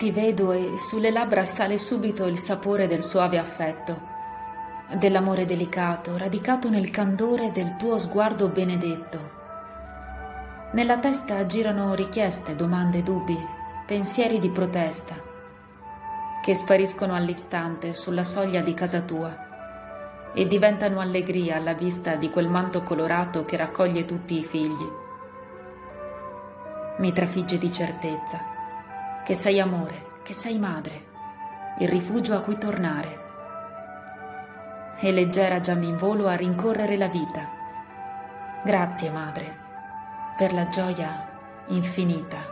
Ti vedo e sulle labbra sale subito il sapore del suave affetto, dell'amore delicato radicato nel candore del tuo sguardo benedetto. Nella testa girano richieste, domande, dubbi, pensieri di protesta, che spariscono all'istante sulla soglia di casa tua e diventano allegria alla vista di quel manto colorato che raccoglie tutti i figli. Mi trafigge di certezza che sei amore, che sei madre, il rifugio a cui tornare. E leggera già mi involo a rincorrere la vita. Grazie, madre, per la gioia infinita.